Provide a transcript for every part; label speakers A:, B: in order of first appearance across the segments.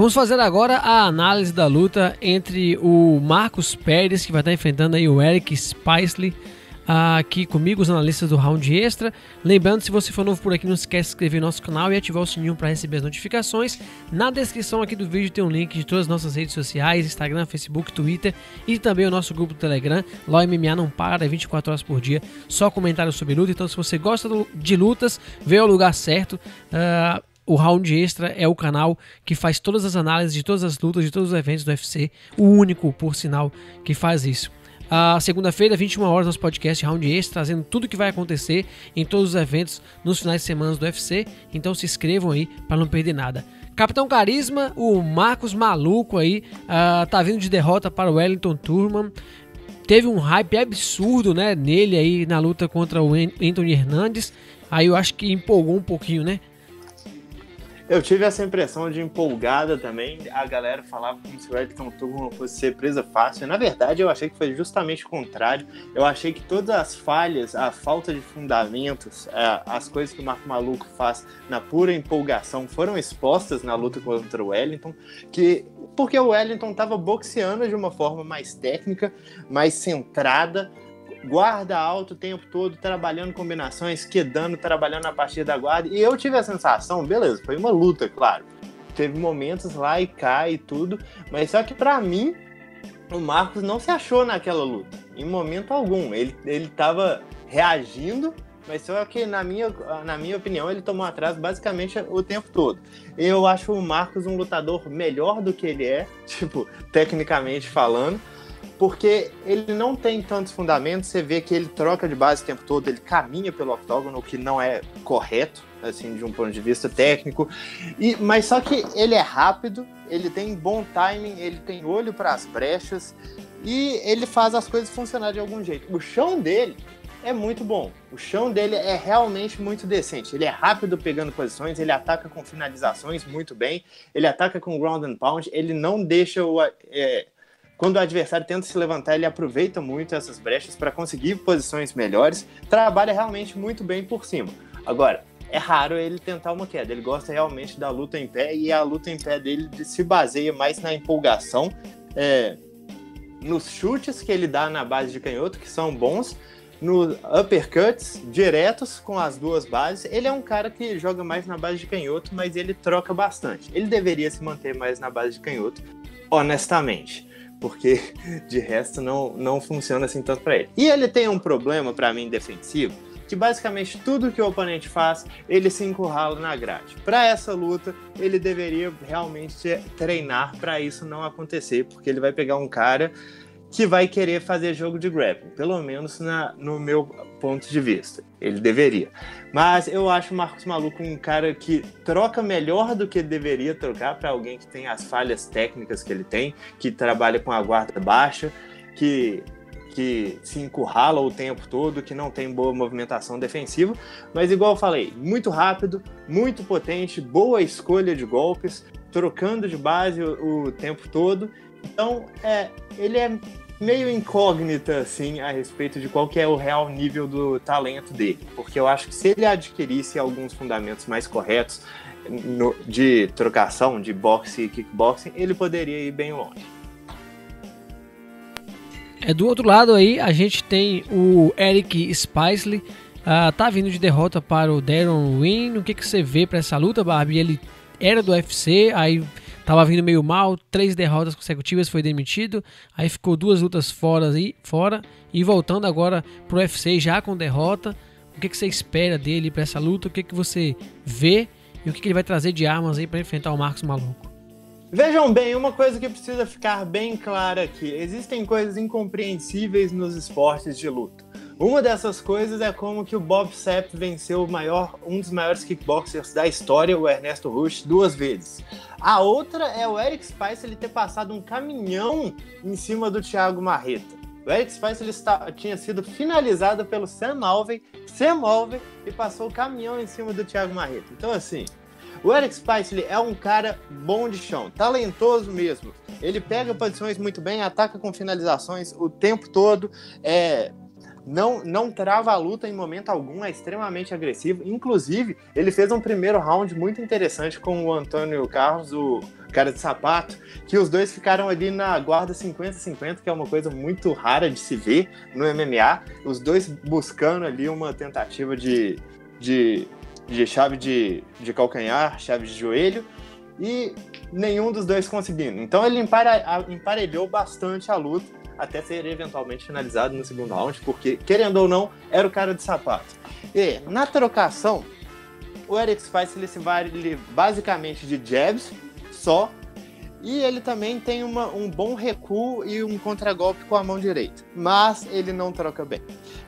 A: Vamos fazer agora a análise da luta entre o Marcos Pérez, que vai estar enfrentando aí o Eric Spicely, aqui comigo, os analistas do Round Extra. Lembrando, se você for novo por aqui, não esquece de se inscrever no nosso canal e ativar o sininho para receber as notificações. Na descrição aqui do vídeo tem um link de todas as nossas redes sociais, Instagram, Facebook, Twitter e também o nosso grupo do Telegram. Lá o MMA não para, é 24 horas por dia, só comentários sobre luta. Então se você gosta de lutas, vê o lugar certo. Uh, o Round Extra é o canal que faz todas as análises de todas as lutas, de todos os eventos do UFC. O único, por sinal, que faz isso. A segunda-feira, 21 horas, nosso podcast Round Extra, trazendo tudo o que vai acontecer em todos os eventos nos finais de semana do UFC. Então se inscrevam aí para não perder nada. Capitão Carisma, o Marcos Maluco aí, uh, tá vindo de derrota para o Wellington Turman. Teve um hype absurdo, né, nele aí na luta contra o Anthony Hernandes. Aí eu acho que empolgou um pouquinho, né?
B: Eu tive essa impressão de empolgada também. A galera falava como se o Wellington Turman fosse ser presa fácil. Na verdade, eu achei que foi justamente o contrário. Eu achei que todas as falhas, a falta de fundamentos, é, as coisas que o Marco Maluco faz na pura empolgação foram expostas na luta contra o Wellington. Que porque o Wellington estava boxeando de uma forma mais técnica, mais centrada guarda alto o tempo todo, trabalhando combinações, quedando, trabalhando a partir da guarda. E eu tive a sensação, beleza, foi uma luta, claro. Teve momentos lá e cai e tudo, mas só que para mim, o Marcos não se achou naquela luta, em momento algum. Ele, ele tava reagindo, mas só que, na minha, na minha opinião, ele tomou atrás basicamente o tempo todo. Eu acho o Marcos um lutador melhor do que ele é, tipo, tecnicamente falando porque ele não tem tantos fundamentos. Você vê que ele troca de base o tempo todo, ele caminha pelo octógono, o que não é correto, assim, de um ponto de vista técnico. E, mas só que ele é rápido, ele tem bom timing, ele tem olho para as brechas e ele faz as coisas funcionar de algum jeito. O chão dele é muito bom. O chão dele é realmente muito decente. Ele é rápido pegando posições, ele ataca com finalizações muito bem, ele ataca com ground and pound, ele não deixa o. É, quando o adversário tenta se levantar, ele aproveita muito essas brechas para conseguir posições melhores, trabalha realmente muito bem por cima. Agora, é raro ele tentar uma queda, ele gosta realmente da luta em pé e a luta em pé dele se baseia mais na empolgação, é, nos chutes que ele dá na base de canhoto, que são bons, no uppercuts diretos com as duas bases. Ele é um cara que joga mais na base de canhoto, mas ele troca bastante. Ele deveria se manter mais na base de canhoto, honestamente porque de resto não, não funciona assim tanto para ele. E ele tem um problema para mim defensivo, que basicamente tudo que o oponente faz, ele se encurrala na grade. Para essa luta, ele deveria realmente treinar para isso não acontecer, porque ele vai pegar um cara que vai querer fazer jogo de grappling, pelo menos na, no meu ponto de vista. Ele deveria. Mas eu acho o Marcos Maluco um cara que troca melhor do que deveria trocar para alguém que tem as falhas técnicas que ele tem, que trabalha com a guarda baixa, que que se encurrala o tempo todo, que não tem boa movimentação defensiva, mas igual eu falei, muito rápido, muito potente, boa escolha de golpes, trocando de base o, o tempo todo. Então, é, ele é meio incógnita, assim, a respeito de qual que é o real nível do talento dele. Porque eu acho que se ele adquirisse alguns fundamentos mais corretos no, de trocação, de boxe e kickboxing, ele poderia ir bem longe.
A: É, do outro lado aí, a gente tem o Eric Spicely, uh, tá vindo de derrota para o Darren Wynn. O que, que você vê para essa luta, Barbie? Ele era do UFC, aí Tava vindo meio mal, três derrotas consecutivas, foi demitido. Aí ficou duas lutas fora, aí, fora e voltando agora pro UFC já com derrota. O que, que você espera dele para essa luta? O que, que você vê e o que, que ele vai trazer de armas aí para enfrentar o Marcos Maluco?
B: Vejam bem, uma coisa que precisa ficar bem clara aqui: existem coisas incompreensíveis nos esportes de luta. Uma dessas coisas é como que o Bob Sapp venceu maior, um dos maiores kickboxers da história, o Ernesto Rush, duas vezes. A outra é o Eric Spice ele ter passado um caminhão em cima do Thiago Marreta. O Eric Spice ele está, tinha sido finalizado pelo Sam Alvey, Sam Alvey e passou o caminhão em cima do Thiago Marreta. Então assim, o Eric Spice ele é um cara bom de chão, talentoso mesmo. Ele pega posições muito bem, ataca com finalizações o tempo todo, é não, não trava a luta em momento algum, é extremamente agressivo. Inclusive, ele fez um primeiro round muito interessante com o Antônio Carlos, o cara de sapato, que os dois ficaram ali na guarda 50-50, que é uma coisa muito rara de se ver no MMA. Os dois buscando ali uma tentativa de, de, de chave de, de calcanhar, chave de joelho, e nenhum dos dois conseguindo. Então ele emparelhou bastante a luta até ser eventualmente finalizado no segundo round, porque, querendo ou não, era o cara de sapato. E na trocação, o Eric Spice ele se vale basicamente de jabs só, e ele também tem uma, um bom recuo e um contragolpe com a mão direita, mas ele não troca bem.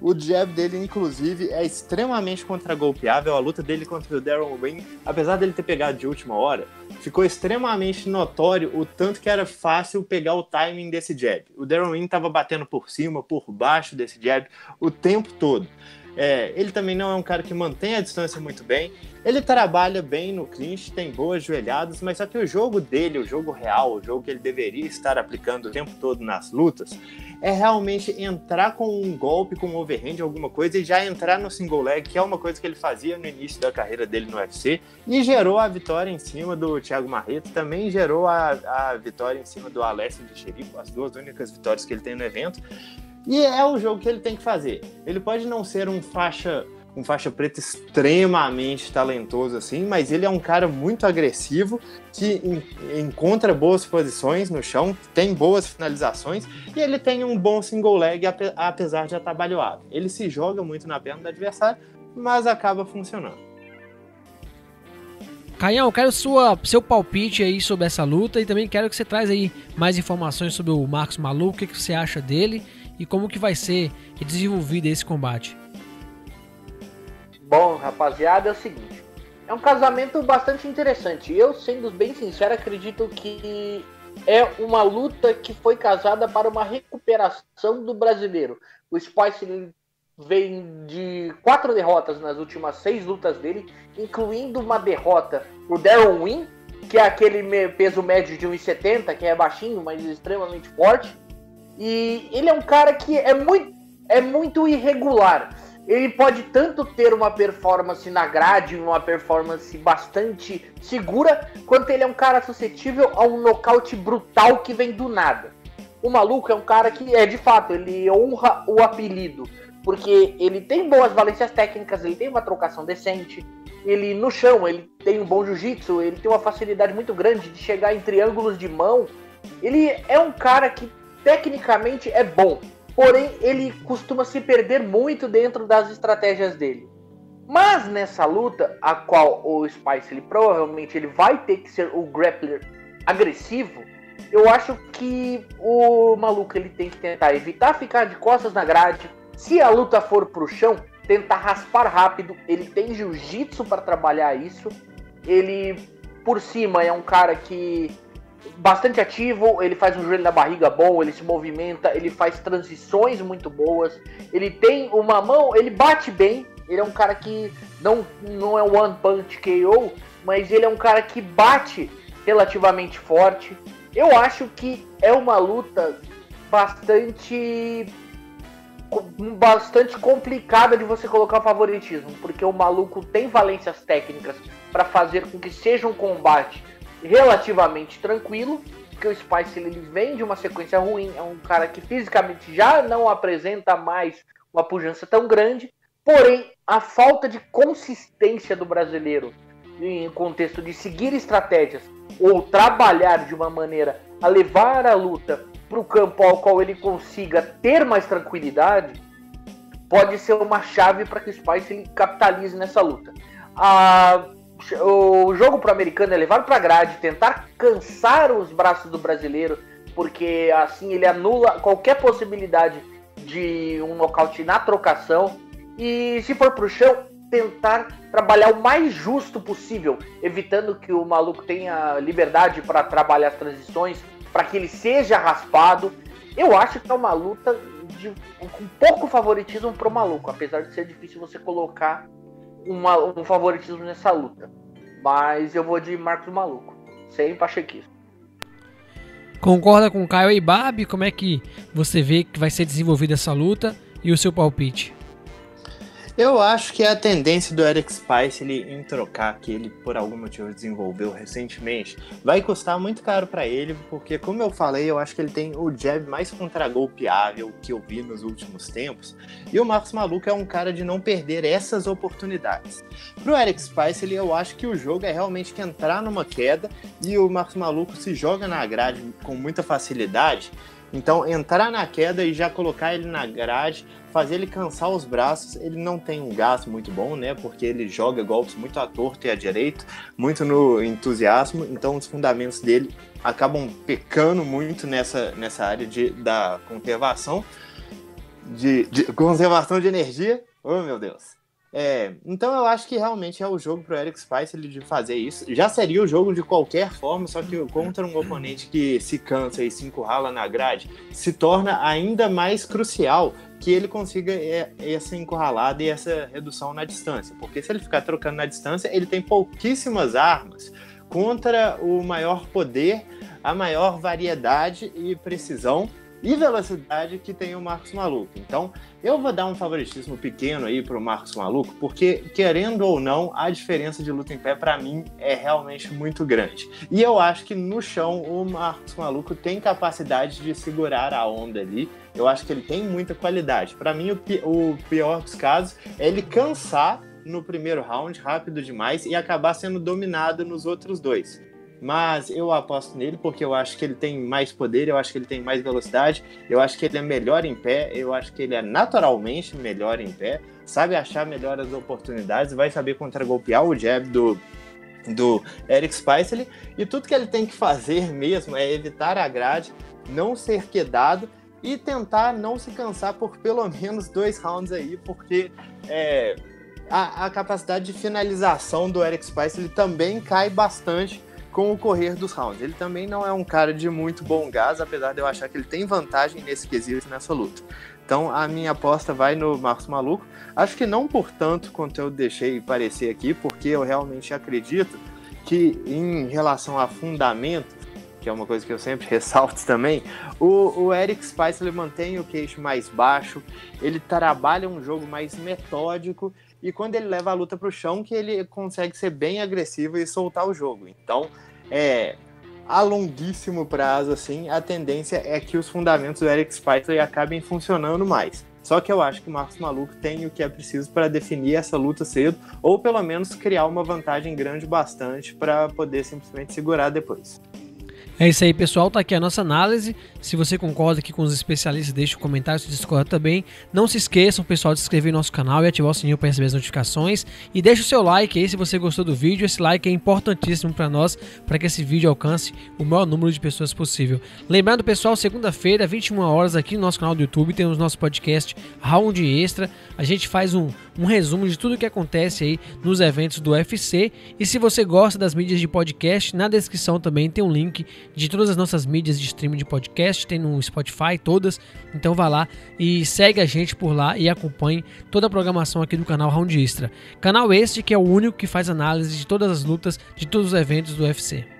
B: O jab dele, inclusive, é extremamente contragolpeável. A luta dele contra o Darren Wayne, apesar dele ter pegado de última hora, ficou extremamente notório o tanto que era fácil pegar o timing desse jab. O Darren Wayne estava batendo por cima, por baixo desse jab o tempo todo. É, ele também não é um cara que mantém a distância muito bem. Ele trabalha bem no clinch, tem boas joelhadas, mas só que o jogo dele, o jogo real, o jogo que ele deveria estar aplicando o tempo todo nas lutas, é realmente entrar com um golpe, com um overhand, alguma coisa, e já entrar no single leg, que é uma coisa que ele fazia no início da carreira dele no UFC, e gerou a vitória em cima do Thiago Marreta, também gerou a, a vitória em cima do Alessio de Xerife, as duas únicas vitórias que ele tem no evento. E é o jogo que ele tem que fazer. Ele pode não ser um faixa um faixa preta extremamente talentoso assim, mas ele é um cara muito agressivo que encontra boas posições no chão, tem boas finalizações e ele tem um bom single leg apesar de atabalhoado. Ele se joga muito na perna do adversário, mas acaba funcionando.
A: Caião, quero sua, seu palpite aí sobre essa luta e também quero que você traz aí mais informações sobre o Marcos Maluco, o que, que você acha dele e como que vai ser desenvolvido esse combate.
C: Bom, rapaziada, é o seguinte. É um casamento bastante interessante. Eu, sendo bem sincero, acredito que é uma luta que foi casada para uma recuperação do brasileiro. O Spice vem de quatro derrotas nas últimas seis lutas dele, incluindo uma derrota pro Darren Wynn, que é aquele peso médio de 1,70, que é baixinho, mas extremamente forte. E ele é um cara que é muito, é muito irregular. Ele pode tanto ter uma performance na grade, uma performance bastante segura, quanto ele é um cara suscetível a um nocaute brutal que vem do nada. O maluco é um cara que é de fato, ele honra o apelido, porque ele tem boas valências técnicas, ele tem uma trocação decente, ele no chão, ele tem um bom jiu-jitsu, ele tem uma facilidade muito grande de chegar em triângulos de mão. Ele é um cara que tecnicamente é bom, porém ele costuma se perder muito dentro das estratégias dele. Mas nessa luta, a qual o Spice ele, provavelmente ele vai ter que ser o grappler agressivo, eu acho que o maluco ele tem que tentar evitar ficar de costas na grade. Se a luta for pro chão, tentar raspar rápido. Ele tem jiu-jitsu para trabalhar isso. Ele por cima é um cara que bastante ativo, ele faz um joelho na barriga bom, ele se movimenta, ele faz transições muito boas, ele tem uma mão, ele bate bem, ele é um cara que não, não é one punch KO, mas ele é um cara que bate relativamente forte. Eu acho que é uma luta bastante bastante complicada de você colocar favoritismo, porque o maluco tem valências técnicas para fazer com que seja um combate relativamente tranquilo, porque o Spice ele vem de uma sequência ruim, é um cara que fisicamente já não apresenta mais uma pujança tão grande, porém a falta de consistência do brasileiro em contexto de seguir estratégias ou trabalhar de uma maneira a levar a luta para o campo ao qual ele consiga ter mais tranquilidade, pode ser uma chave para que o Spice ele capitalize nessa luta. O jogo pro americano é levar pra grade, tentar cansar os braços do brasileiro, porque assim ele anula qualquer possibilidade de um nocaute na trocação. E se for pro chão, tentar trabalhar o mais justo possível, evitando que o maluco tenha liberdade para trabalhar as transições, para que ele seja raspado. Eu acho que é uma luta de, com pouco favoritismo pro maluco, apesar de ser difícil você colocar uma, um favoritismo nessa luta. Mas eu vou de Marcos Maluco, sem pachequismo.
A: Concorda com Caio e Babi? Como é que você vê que vai ser desenvolvida essa luta? e o seu palpite?
B: Eu acho que a tendência do Eric Spice ele, em trocar, que ele por algum motivo desenvolveu recentemente, vai custar muito caro para ele, porque como eu falei, eu acho que ele tem o jab mais contragolpeável que eu vi nos últimos tempos, e o Marcos Maluco é um cara de não perder essas oportunidades. Pro Eric Spice, ele, eu acho que o jogo é realmente que entrar numa queda e o Marcos Maluco se joga na grade com muita facilidade, então, entrar na queda e já colocar ele na grade, fazer ele cansar os braços, ele não tem um gasto muito bom, né? Porque ele joga golpes muito à torta e à direita, muito no entusiasmo, então os fundamentos dele acabam pecando muito nessa, nessa área de, da conservação, de, de conservação de energia. Oh, meu Deus! É, então eu acho que realmente é o jogo pro Eric Spice ele de fazer isso. Já seria o jogo de qualquer forma, só que contra um oponente que se cansa e se encurrala na grade, se torna ainda mais crucial que ele consiga essa encurralada e essa redução na distância. Porque se ele ficar trocando na distância, ele tem pouquíssimas armas contra o maior poder, a maior variedade e precisão e velocidade que tem o Marcos Maluco. Então, eu vou dar um favoritismo pequeno aí pro Marcos Maluco, porque, querendo ou não, a diferença de luta em pé, para mim, é realmente muito grande. E eu acho que no chão, o Marcos Maluco tem capacidade de segurar a onda ali. Eu acho que ele tem muita qualidade. Para mim, o, pi o pior dos casos é ele cansar no primeiro round rápido demais e acabar sendo dominado nos outros dois mas eu aposto nele porque eu acho que ele tem mais poder, eu acho que ele tem mais velocidade, eu acho que ele é melhor em pé, eu acho que ele é naturalmente melhor em pé, sabe achar melhor as oportunidades, vai saber contra-golpear o jab do, do Eric Spicely e tudo que ele tem que fazer mesmo é evitar a grade, não ser quedado e tentar não se cansar por pelo menos dois rounds aí, porque é, a, a, capacidade de finalização do Eric Spice ele também cai bastante com o correr dos rounds. Ele também não é um cara de muito bom gás, apesar de eu achar que ele tem vantagem nesse quesito nessa luta. Então a minha aposta vai no Marcos Maluco. Acho que não por tanto quanto eu deixei parecer aqui, porque eu realmente acredito que em relação a fundamento, que é uma coisa que eu sempre ressalto também, o, o Eric Spice ele mantém o queixo mais baixo, ele trabalha um jogo mais metódico e quando ele leva a luta para o chão que ele consegue ser bem agressivo e soltar o jogo. Então é, a longuíssimo prazo, assim, a tendência é que os fundamentos do Eric Spicer acabem funcionando mais. Só que eu acho que o Marcos Maluco tem o que é preciso para definir essa luta cedo, ou pelo menos criar uma vantagem grande bastante para poder simplesmente segurar depois.
A: É isso aí, pessoal. Tá aqui a nossa análise. Se você concorda aqui com os especialistas, deixe um comentário. Se discorda também. Não se esqueçam, pessoal, de se inscrever no nosso canal e ativar o sininho para receber as notificações. E deixe o seu like aí se você gostou do vídeo. Esse like é importantíssimo para nós, para que esse vídeo alcance o maior número de pessoas possível. Lembrando, pessoal, segunda-feira, 21 horas, aqui no nosso canal do YouTube, temos nosso podcast Round Extra. A gente faz um, um resumo de tudo o que acontece aí nos eventos do UFC. E se você gosta das mídias de podcast, na descrição também tem um link de todas as nossas mídias de streaming de podcast, tem no Spotify todas. Então vá lá e segue a gente por lá e acompanhe toda a programação aqui do canal Round Extra. Canal este que é o único que faz análise de todas as lutas de todos os eventos do UFC.